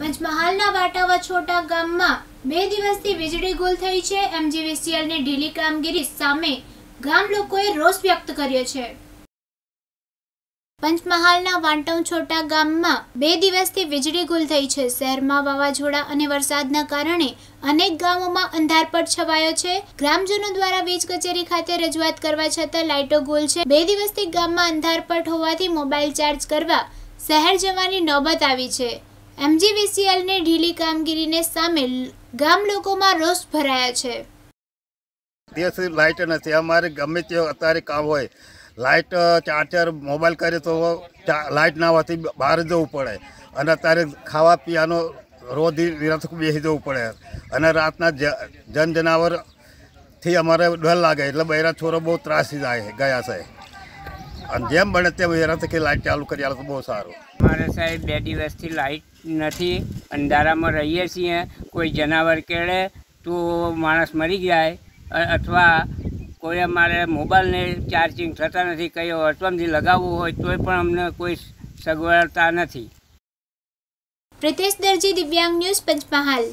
પંચમહાલના વાટાવા છોટા ગામમાં બે દિવસથી વીજળી ગુલ થઈ છે. એમજીવીસીએલની ઢીલી કામગીરી સામે ગામ લોકોએ રોષ વ્યક્ત કર્યો છે. પંચમહાલના વાંટવ છોટા ગામમાં બે દિવસથી વીજળી ગુલ થઈ છે. શહેરમાં વાવાઝોડા અને વરસાદના કારણે અનેક ગામોમાં અંધારપટ છવાયો છે. ગ્રામજનો દ્વારા વીજ કચેરી ખાતે રજૂઆત કરવા છતાં લાઇટો ગુલ છે. બે દિવસથી ગામમાં અંધારપટ હોવાથી મોબાઈલ ચાર્જ કરવા શહેર જવાની નોબત આવી છે. એમજીવીસીએલની ઢીલી કામગીરીને સામે ગામ લોકોમાં રોષ ભરાયા છે. દિવસથી લાઇટ નથી. અમારે ગમે તે અત્યારે કામ હોય. લાઇટ ચાર્જર મોબાઈલ કરે તો લાઇટ ના હોવાથી બહાર જવું પડે. અને અત્યારે ખાવા પીવાનો રોજ નિરંતર બેસી જવું પડે. અને રાતના જન જનાવરથી અમારે ડર લાગે. એટલે બૈરા છોરો બહુ ત્રાસી જાય, ગયા છે. અને જેમ બને તેમ થકી લાઇટ ચાલુ કરી આવે તો બહુ સારું. અમારે સાહેબ બે દિવસથી લાઇટ નથી અંધારામાં રહીએ છીએ કોઈ જનાવર કેળે તો માણસ મરી જાય અથવા કોઈ અમારે મોબાઈલને ચાર્જિંગ થતા નથી કયો અટવામથી લગાવવું હોય તોય પણ અમને કોઈ સગવડતા નથી. પ્રિતેશ દરજી દિવ્યાંગ ન્યૂઝ પંચમહાલ.